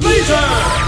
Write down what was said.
Laser!